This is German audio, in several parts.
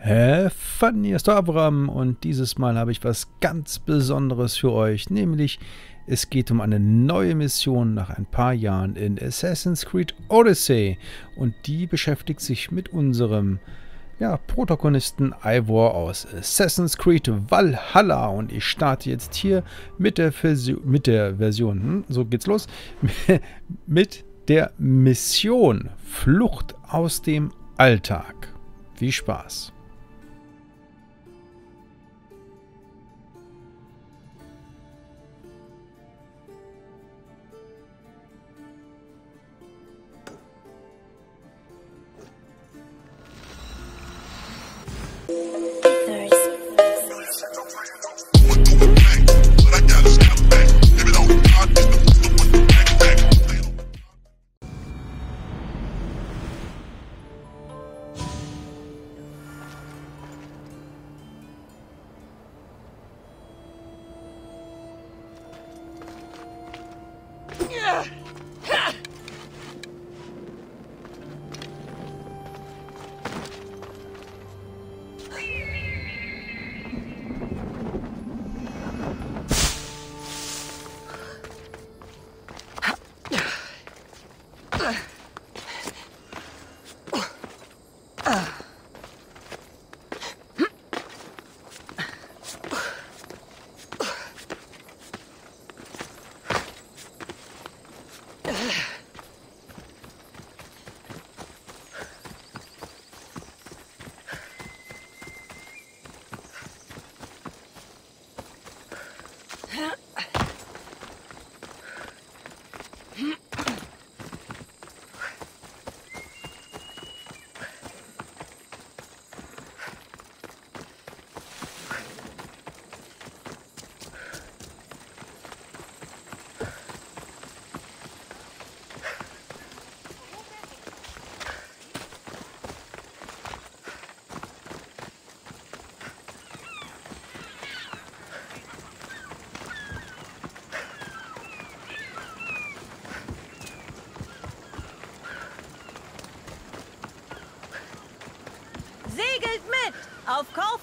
Hä? Fun, hier ist der Abraham und dieses Mal habe ich was ganz Besonderes für euch, nämlich es geht um eine neue Mission nach ein paar Jahren in Assassin's Creed Odyssey und die beschäftigt sich mit unserem ja, Protagonisten Ivor aus Assassin's Creed Valhalla und ich starte jetzt hier mit der, Version, mit der Version, hm, so geht's los, mit der Mission Flucht aus dem Alltag. Viel Spaß!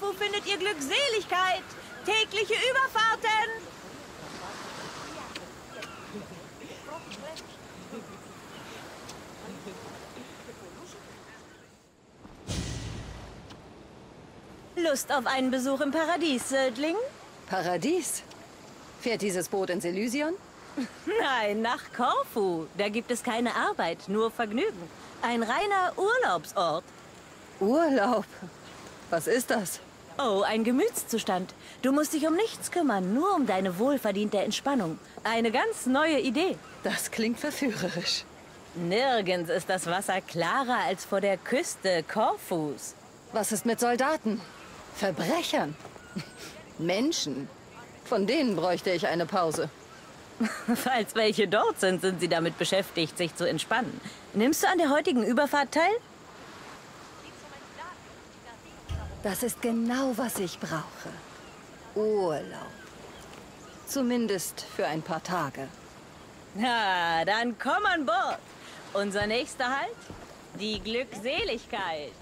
Korfu findet ihr Glückseligkeit! Tägliche Überfahrten! Lust auf einen Besuch im Paradies, Söldling? Paradies? Fährt dieses Boot ins Elysion? Nein, nach Korfu. Da gibt es keine Arbeit, nur Vergnügen. Ein reiner Urlaubsort. Urlaub? Was ist das? Oh, ein Gemütszustand. Du musst dich um nichts kümmern, nur um deine wohlverdiente Entspannung. Eine ganz neue Idee. Das klingt verführerisch. Nirgends ist das Wasser klarer als vor der Küste Korfus. Was ist mit Soldaten? Verbrechern? Menschen? Von denen bräuchte ich eine Pause. Falls welche dort sind, sind sie damit beschäftigt, sich zu entspannen. Nimmst du an der heutigen Überfahrt teil? Das ist genau, was ich brauche. Urlaub. Zumindest für ein paar Tage. Na, dann komm an Bord. Unser nächster Halt? Die Glückseligkeit.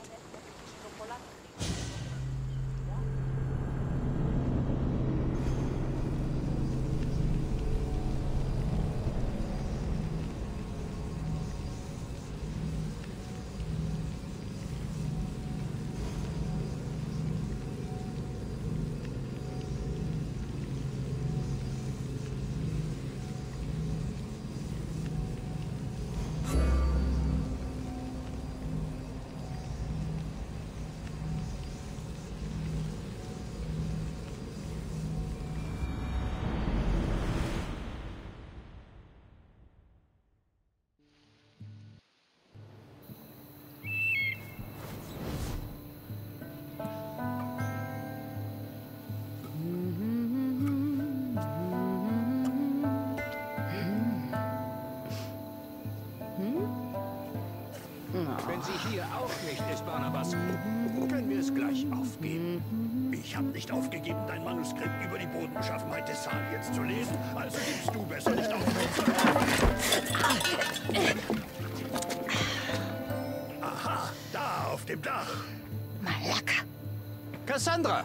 Manuskript über die Bodenbeschaffenheit des Saliens zu lesen, also gibst du besser nicht auf. Aha, da auf dem Dach. Malaka. Cassandra,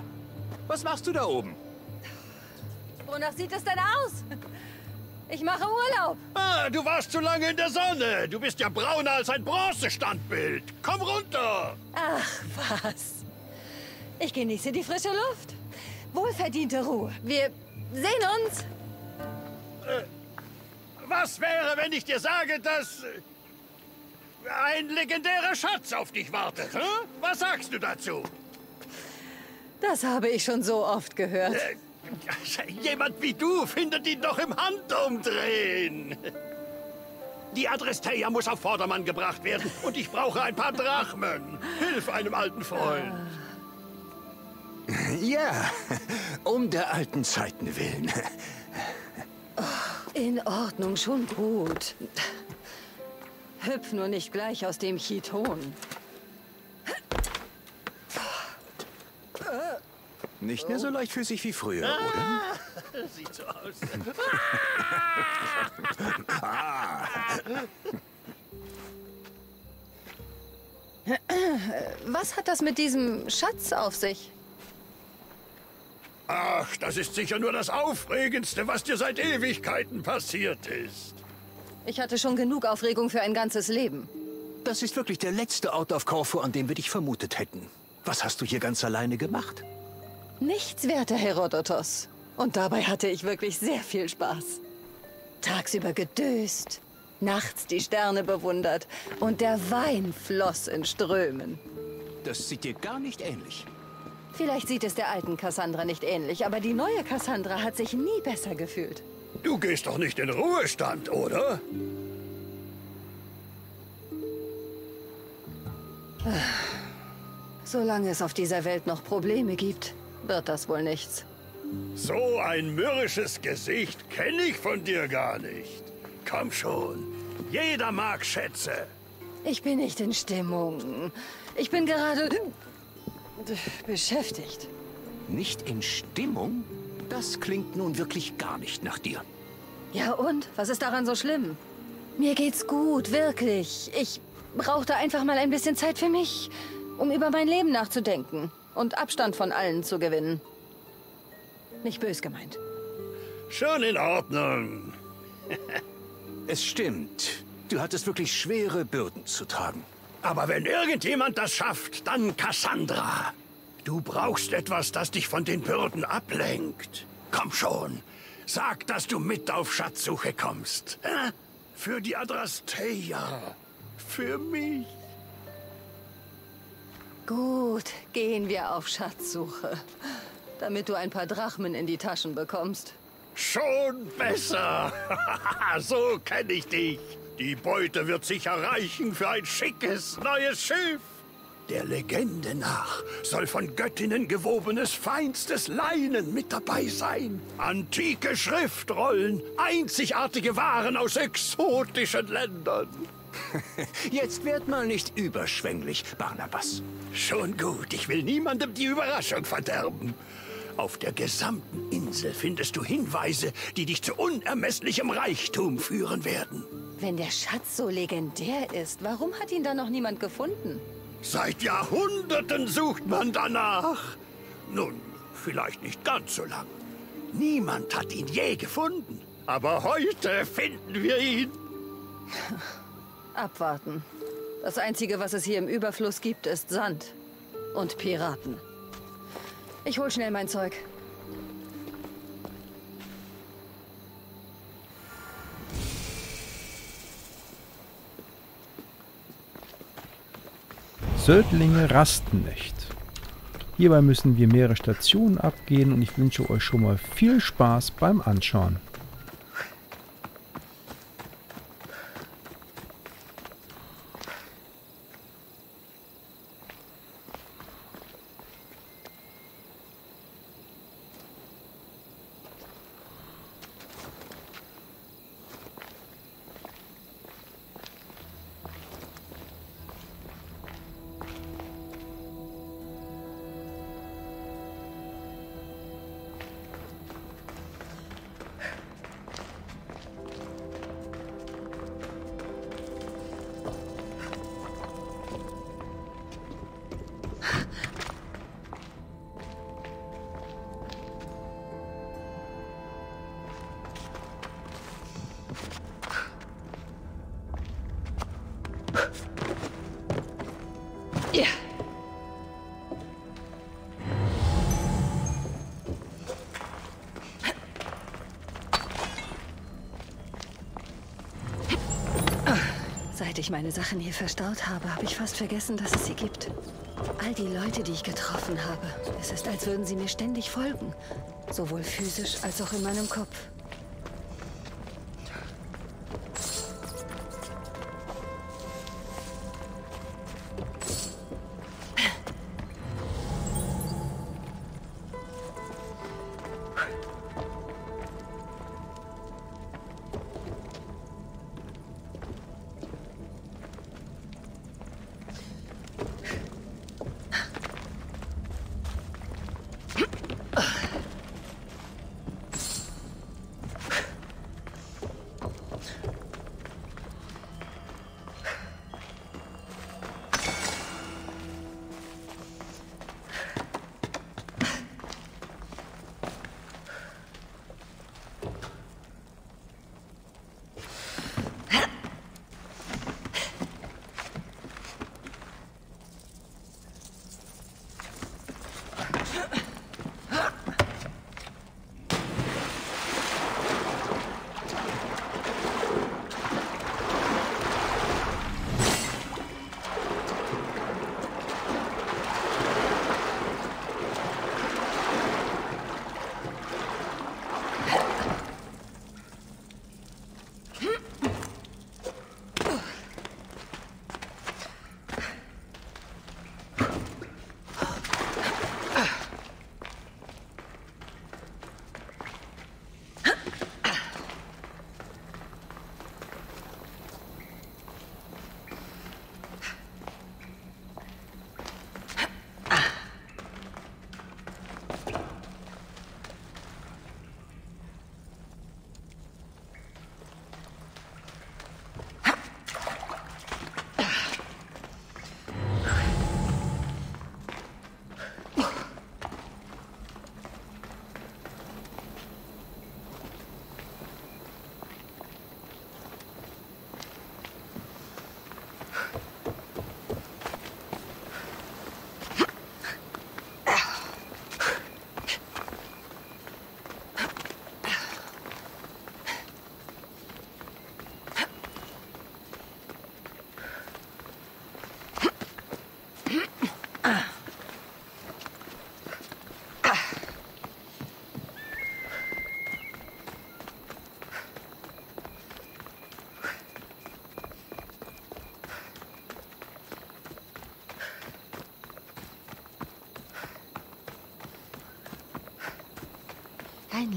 was machst du da oben? Wonach sieht es denn aus? Ich mache Urlaub. Ah, du warst zu lange in der Sonne. Du bist ja brauner als ein Bronzestandbild. Komm runter. Ach, was. Ich genieße die frische Luft. Wohlverdiente Ruhe. Wir sehen uns. Was wäre, wenn ich dir sage, dass äh, ein legendärer Schatz auf dich wartet? Hm? Was sagst du dazu? Das habe ich schon so oft gehört. Äh, Jemand wie du findet ihn doch im Handumdrehen. Die Adresteia muss auf Vordermann gebracht werden und ich brauche ein paar Drachmen. Hilf einem alten Freund. Ja, um der alten Zeiten willen. In Ordnung, schon gut. Hüpf nur nicht gleich aus dem Chiton. Nicht mehr so leichtfüßig wie früher, oder? Sieht so aus. Was hat das mit diesem Schatz auf sich? Ach, das ist sicher nur das Aufregendste, was dir seit Ewigkeiten passiert ist. Ich hatte schon genug Aufregung für ein ganzes Leben. Das ist wirklich der letzte Ort auf Korfu, an dem wir dich vermutet hätten. Was hast du hier ganz alleine gemacht? Nichts, werter Herodotos. Und dabei hatte ich wirklich sehr viel Spaß. Tagsüber gedöst, nachts die Sterne bewundert und der Wein floss in Strömen. Das sieht dir gar nicht ähnlich. Vielleicht sieht es der alten Cassandra nicht ähnlich, aber die neue Cassandra hat sich nie besser gefühlt. Du gehst doch nicht in Ruhestand, oder? Solange es auf dieser Welt noch Probleme gibt, wird das wohl nichts. So ein mürrisches Gesicht kenne ich von dir gar nicht. Komm schon, jeder mag Schätze. Ich bin nicht in Stimmung. Ich bin gerade beschäftigt. Nicht in Stimmung? Das klingt nun wirklich gar nicht nach dir. Ja und? Was ist daran so schlimm? Mir geht's gut, wirklich. Ich brauchte einfach mal ein bisschen Zeit für mich, um über mein Leben nachzudenken und Abstand von allen zu gewinnen. Nicht bös gemeint. Schon in Ordnung. Es stimmt. Du hattest wirklich schwere Bürden zu tragen. Aber wenn irgendjemand das schafft, dann Cassandra. Du brauchst etwas, das dich von den Bürden ablenkt. Komm schon. Sag, dass du mit auf Schatzsuche kommst. Äh? Für die Adrasteia. Für mich. Gut, gehen wir auf Schatzsuche. Damit du ein paar Drachmen in die Taschen bekommst. Schon besser. so kenne ich dich. Die Beute wird sicher reichen für ein schickes neues Schiff. Der Legende nach soll von Göttinnen gewobenes feinstes Leinen mit dabei sein. Antike Schriftrollen, einzigartige Waren aus exotischen Ländern. Jetzt werd mal nicht überschwänglich, Barnabas. Schon gut, ich will niemandem die Überraschung verderben. Auf der gesamten Insel findest du Hinweise, die dich zu unermesslichem Reichtum führen werden. Wenn der Schatz so legendär ist, warum hat ihn dann noch niemand gefunden? Seit Jahrhunderten sucht man danach. Nun, vielleicht nicht ganz so lang. Niemand hat ihn je gefunden. Aber heute finden wir ihn. Abwarten. Das Einzige, was es hier im Überfluss gibt, ist Sand. Und Piraten. Ich hol schnell mein Zeug. Söldlinge rasten nicht. Hierbei müssen wir mehrere Stationen abgehen und ich wünsche euch schon mal viel Spaß beim Anschauen. Seit ich meine Sachen hier verstaut habe, habe ich fast vergessen, dass es sie gibt. All die Leute, die ich getroffen habe, es ist, als würden sie mir ständig folgen. Sowohl physisch als auch in meinem Kopf.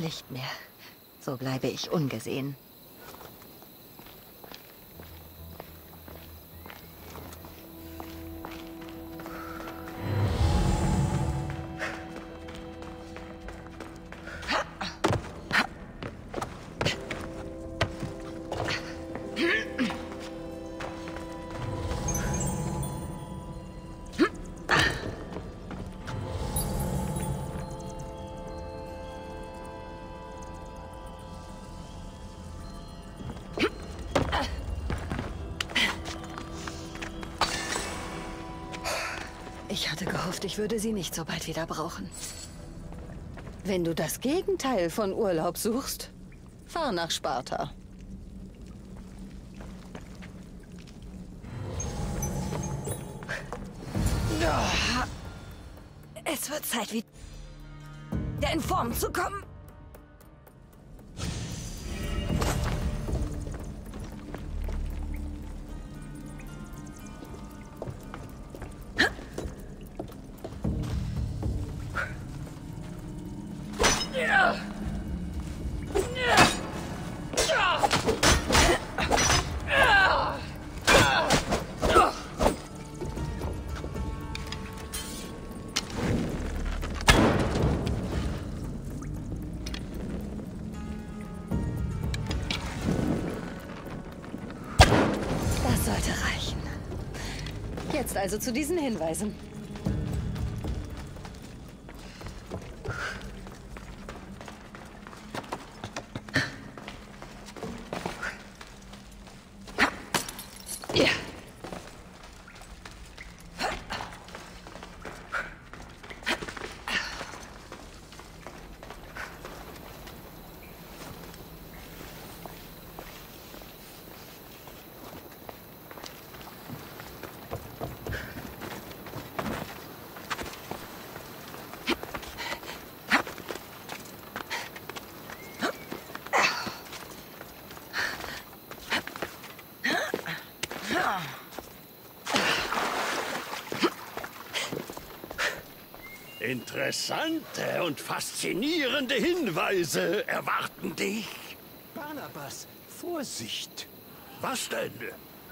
Kein Licht mehr. So bleibe ich ungesehen. Gehofft, ich würde sie nicht so bald wieder brauchen. Wenn du das Gegenteil von Urlaub suchst, fahr nach Sparta. Also zu diesen Hinweisen. Ja. Interessante und faszinierende Hinweise erwarten dich. Barnabas, Vorsicht! Was denn?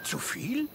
Zu viel?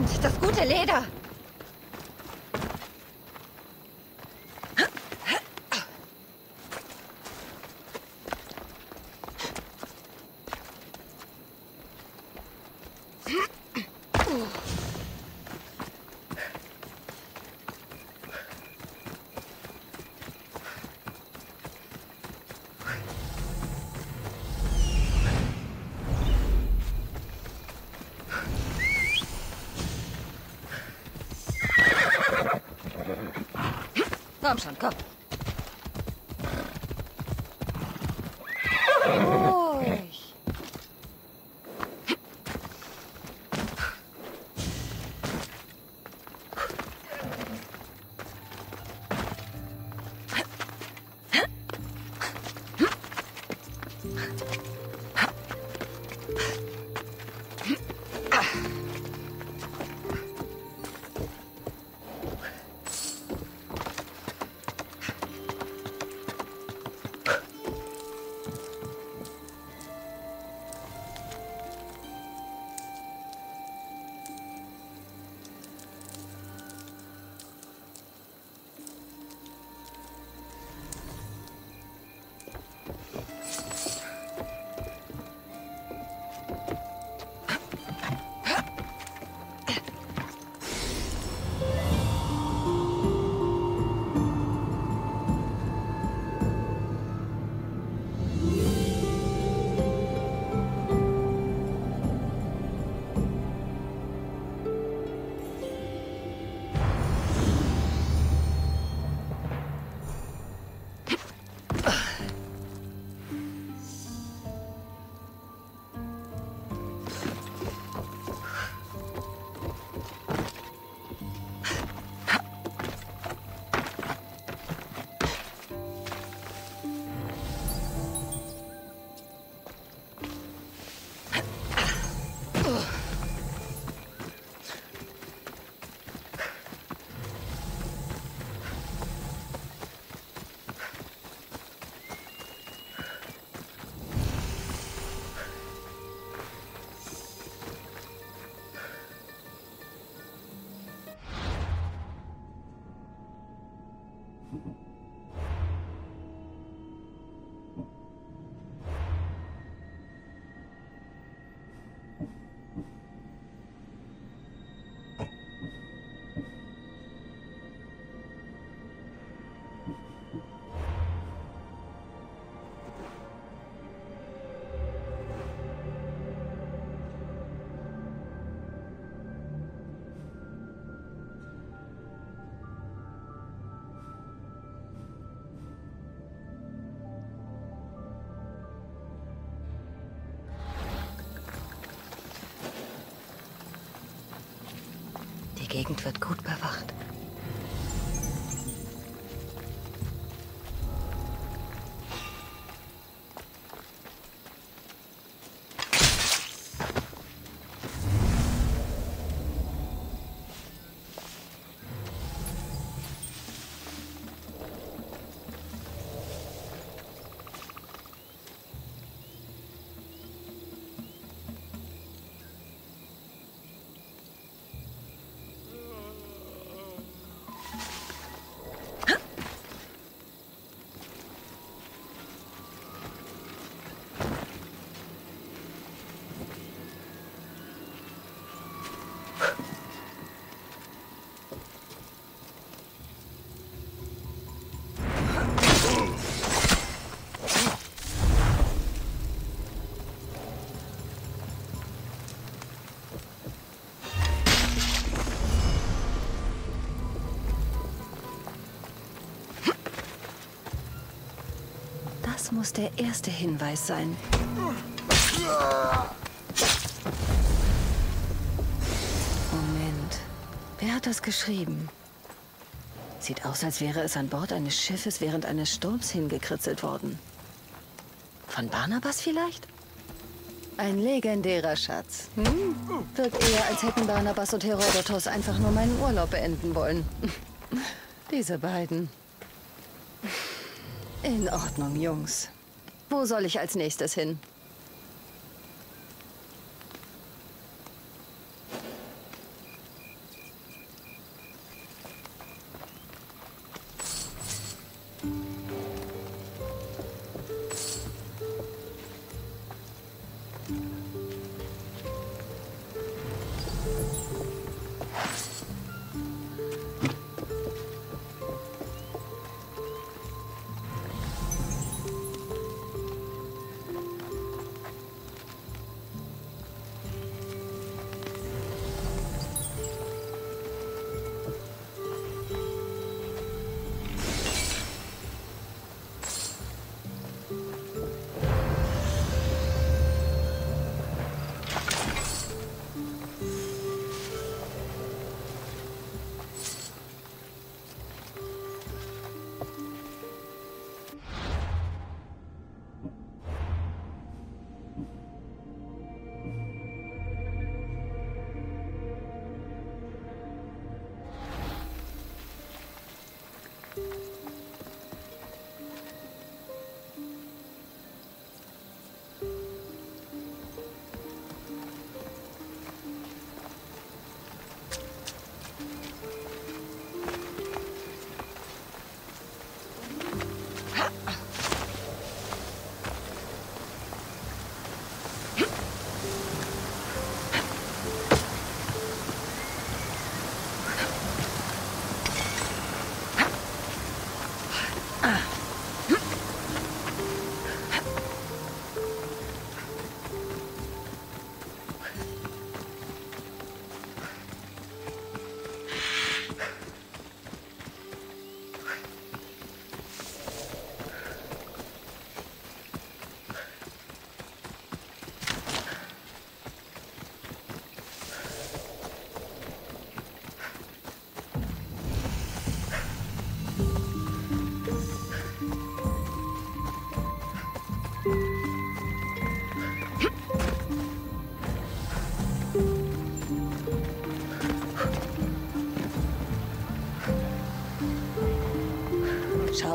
Verdammt, das gute Leder. Komm schon, komm. Die Gegend wird gut bewacht. Muss der erste Hinweis sein. Moment. Wer hat das geschrieben? Sieht aus, als wäre es an Bord eines Schiffes während eines Sturms hingekritzelt worden. Von Barnabas vielleicht? Ein legendärer Schatz. Hm? Wirkt eher, als hätten Barnabas und Herodotos einfach nur meinen Urlaub beenden wollen. Diese beiden. In Ordnung, Jungs. Wo soll ich als nächstes hin?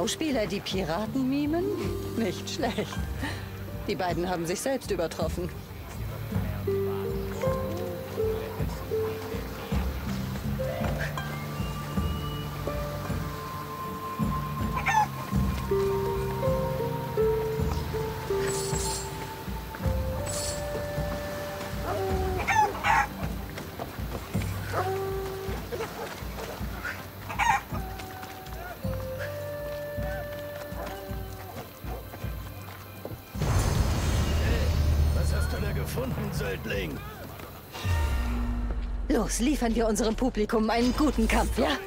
Schauspieler, die Piraten mimen? Nicht schlecht. Die beiden haben sich selbst übertroffen. Liefern wir unserem Publikum einen guten Kampf, ja?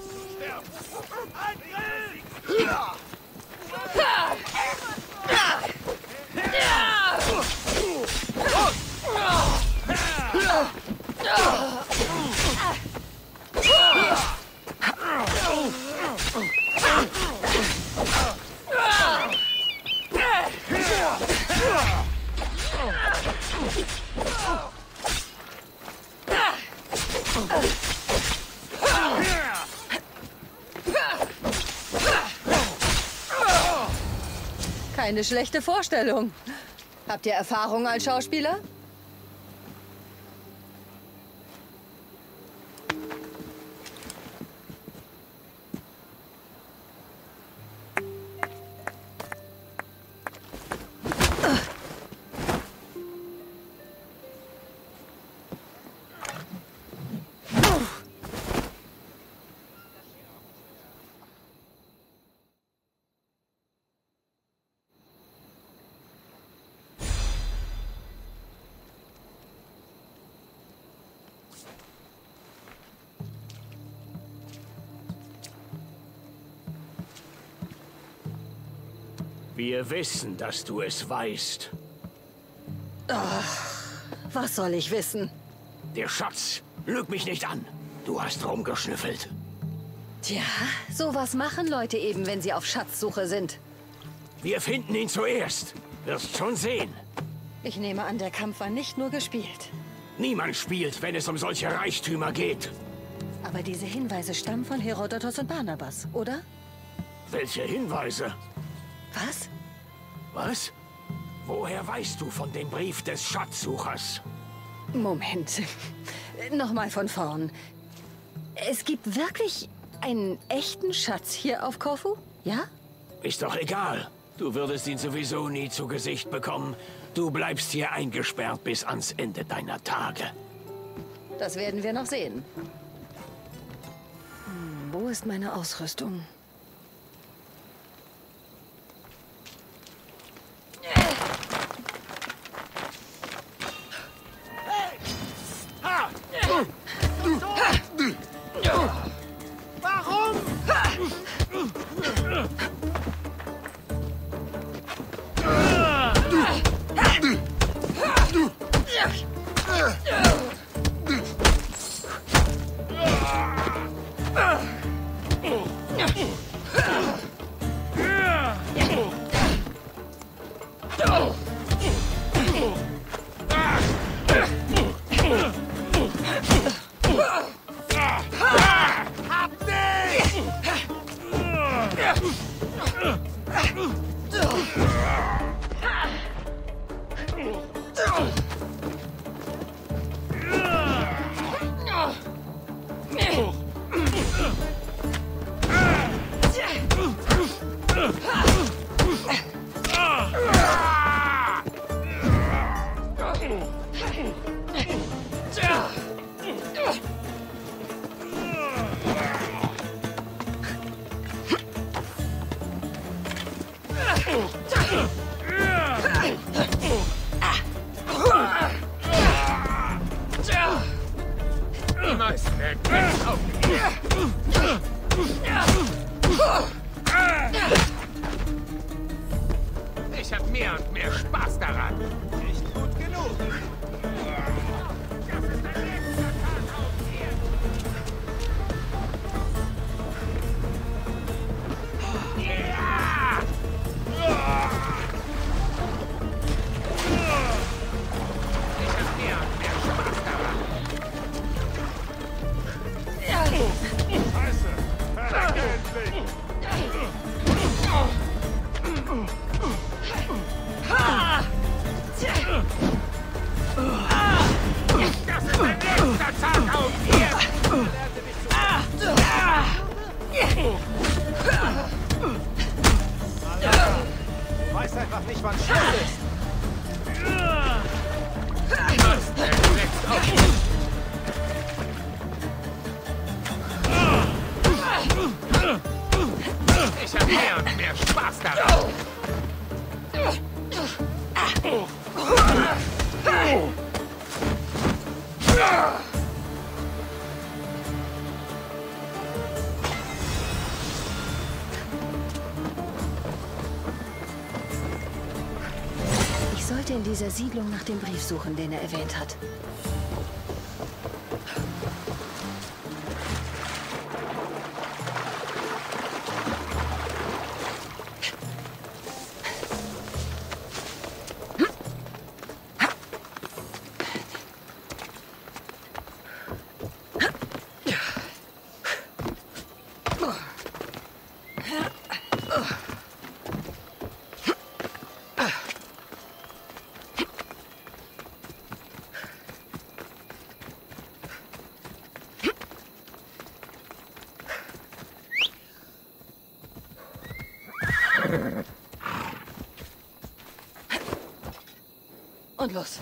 Keine schlechte Vorstellung. Habt ihr Erfahrung als Schauspieler? Wir wissen, dass du es weißt. Was soll ich wissen? Der Schatz. Lüg mich nicht an. Du hast rumgeschnüffelt. Tja, sowas machen Leute eben, wenn sie auf Schatzsuche sind. Wir finden ihn zuerst. Wirst schon sehen. Ich nehme an, der Kampf war nicht nur gespielt. Niemand spielt, wenn es um solche Reichtümer geht. Aber diese Hinweise stammen von Herodotos und Barnabas, oder? Welche Hinweise? Was? Was? Woher weißt du von dem Brief des Schatzsuchers? Moment. Nochmal von vorn. Es gibt wirklich einen echten Schatz hier auf Korfu? Ja? Ist doch egal. Du würdest ihn sowieso nie zu Gesicht bekommen. Du bleibst hier eingesperrt bis ans Ende deiner Tage. Das werden wir noch sehen. Hm, wo ist meine Ausrüstung? Weiß einfach dieser Siedlung nach dem Brief suchen, den er erwähnt hat. Und los.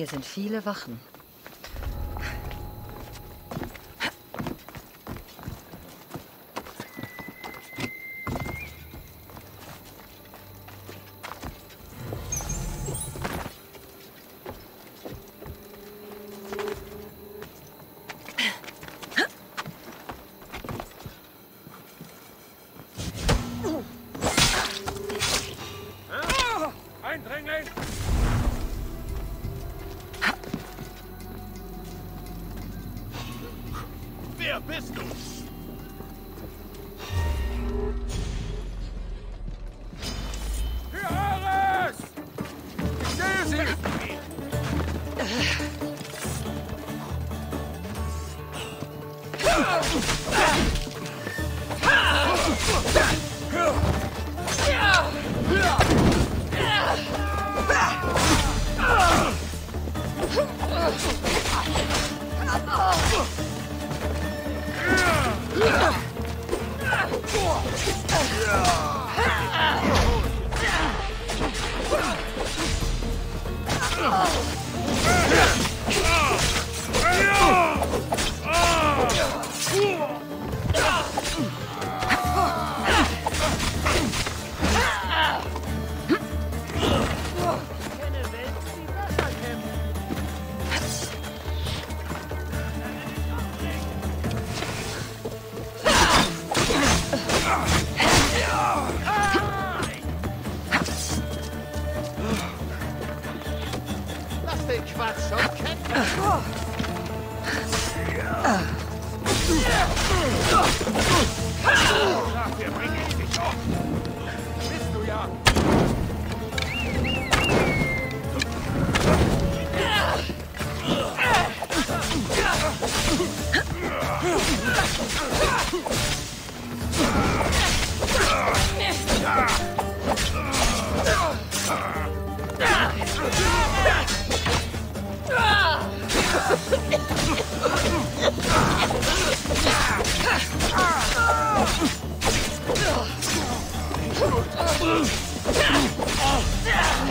Hier sind viele Wachen. Ah!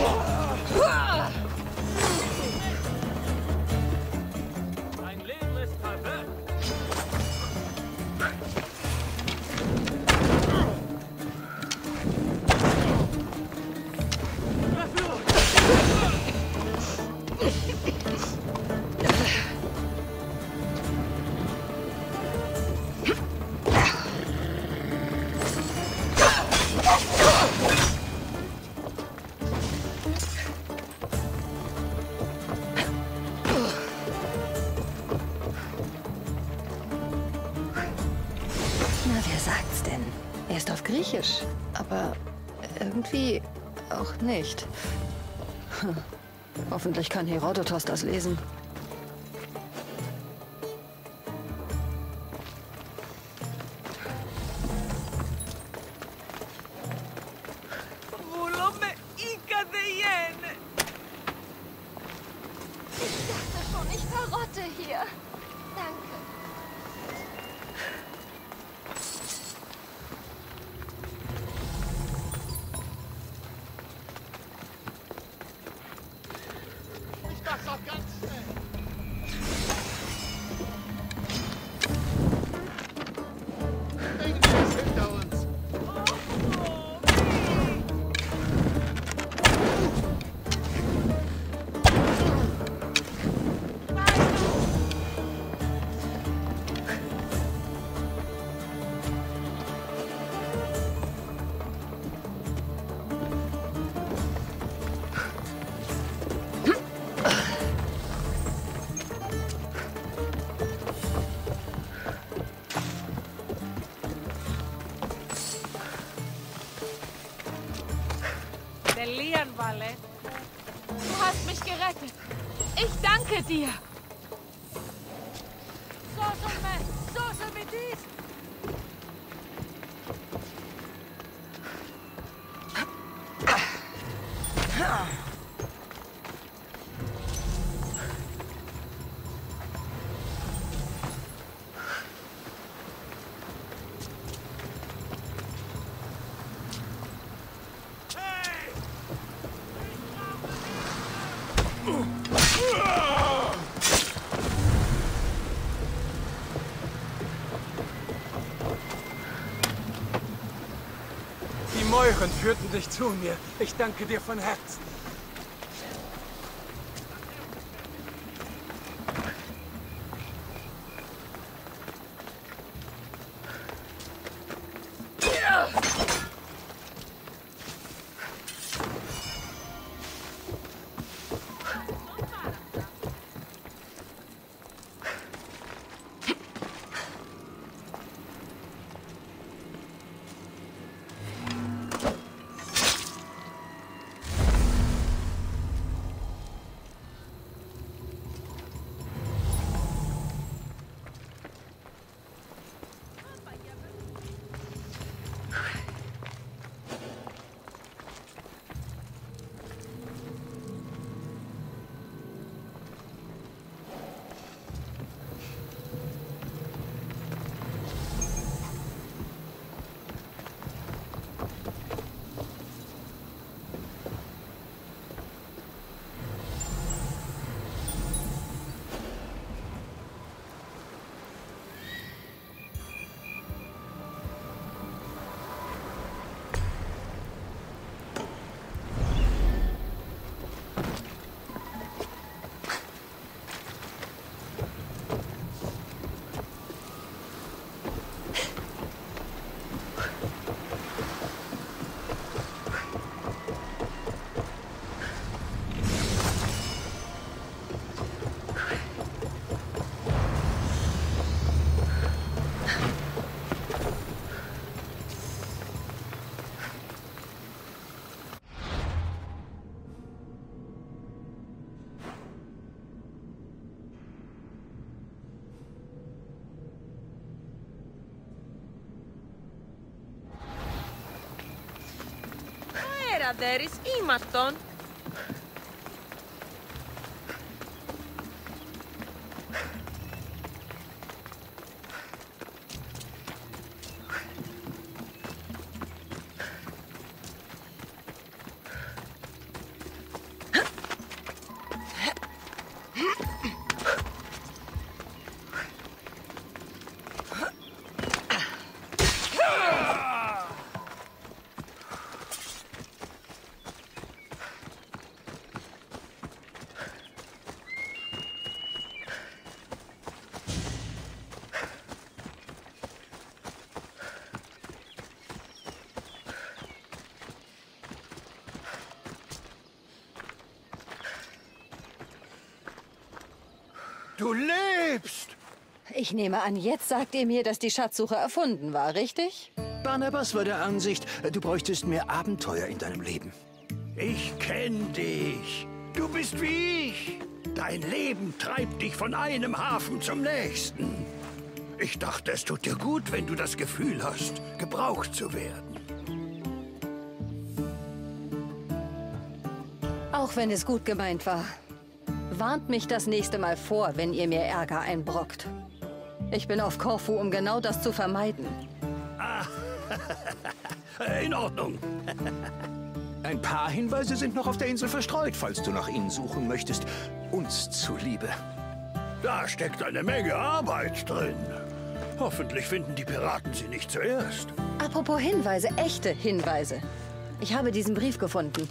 Oh! nicht. Hoffentlich kann Herodotos das lesen. Ich dachte schon, ich verrotte hier. Danke. idea. Die Mäuren führten dich zu mir. Ich danke dir von Herzen. Αντέρης ή ημ' Du lebst! Ich nehme an, jetzt sagt ihr mir, dass die Schatzsuche erfunden war, richtig? Barnabas war der Ansicht, du bräuchtest mehr Abenteuer in deinem Leben. Ich kenn dich. Du bist wie ich. Dein Leben treibt dich von einem Hafen zum nächsten. Ich dachte, es tut dir gut, wenn du das Gefühl hast, gebraucht zu werden. Auch wenn es gut gemeint war. Warnt mich das nächste Mal vor, wenn ihr mir Ärger einbrockt. Ich bin auf Korfu, um genau das zu vermeiden. In Ordnung. Ein paar Hinweise sind noch auf der Insel verstreut, falls du nach ihnen suchen möchtest. Uns zuliebe. Da steckt eine Menge Arbeit drin. Hoffentlich finden die Piraten sie nicht zuerst. Apropos Hinweise, echte Hinweise. Ich habe diesen Brief gefunden.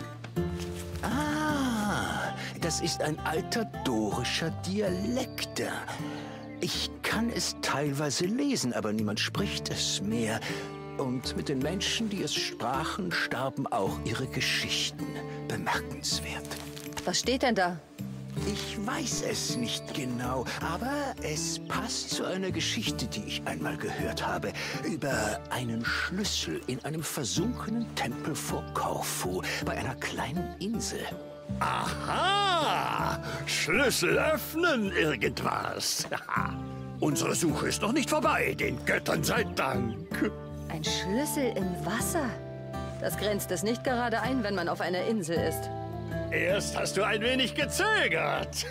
Das ist ein alter dorischer Dialekt. Ich kann es teilweise lesen, aber niemand spricht es mehr. Und mit den Menschen, die es sprachen, starben auch ihre Geschichten. Bemerkenswert. Was steht denn da? Ich weiß es nicht genau, aber es passt zu einer Geschichte, die ich einmal gehört habe, über einen Schlüssel in einem versunkenen Tempel vor Korfu, bei einer kleinen Insel. Aha! Schlüssel öffnen irgendwas. Unsere Suche ist noch nicht vorbei, den Göttern sei Dank. Ein Schlüssel im Wasser? Das grenzt es nicht gerade ein, wenn man auf einer Insel ist. Erst hast du ein wenig gezögert.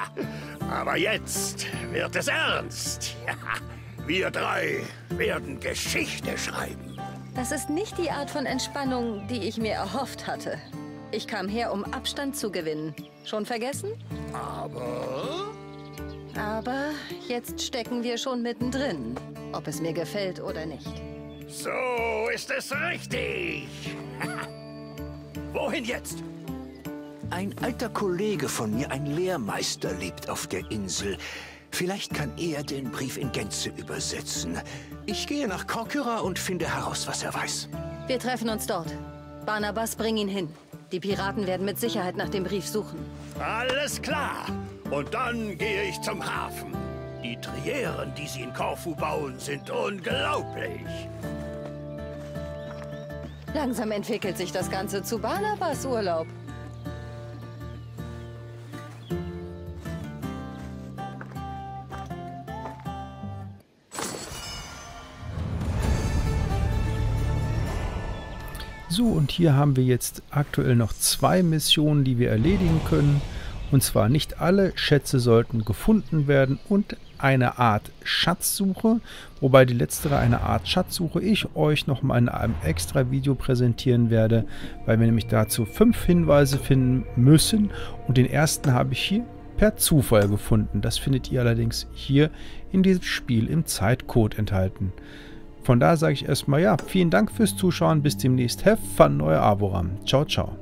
Aber jetzt wird es ernst. Wir drei werden Geschichte schreiben. Das ist nicht die Art von Entspannung, die ich mir erhofft hatte. Ich kam her, um Abstand zu gewinnen. Schon vergessen? Aber... Aber jetzt stecken wir schon mittendrin. Ob es mir gefällt oder nicht. So ist es richtig. Wohin jetzt? Ein alter Kollege von mir, ein Lehrmeister, lebt auf der Insel. Vielleicht kann er den Brief in Gänze übersetzen. Ich gehe nach Corcura und finde heraus, was er weiß. Wir treffen uns dort. Barnabas, bring ihn hin. Die Piraten werden mit Sicherheit nach dem Brief suchen. Alles klar. Und dann gehe ich zum Hafen. Die Trieren, die sie in Korfu bauen, sind unglaublich. Langsam entwickelt sich das Ganze zu Barnabas Urlaub. So, und hier haben wir jetzt aktuell noch zwei Missionen, die wir erledigen können. Und zwar nicht alle Schätze sollten gefunden werden und eine Art Schatzsuche, wobei die letztere eine Art Schatzsuche ich euch nochmal in einem extra Video präsentieren werde, weil wir nämlich dazu fünf Hinweise finden müssen und den ersten habe ich hier per Zufall gefunden. Das findet ihr allerdings hier in diesem Spiel im Zeitcode enthalten. Von da sage ich erstmal ja, vielen Dank fürs Zuschauen, bis demnächst. Have fun, euer Aboram. Ciao, ciao.